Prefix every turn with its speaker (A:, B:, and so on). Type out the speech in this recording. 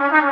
A: Ha ha ha.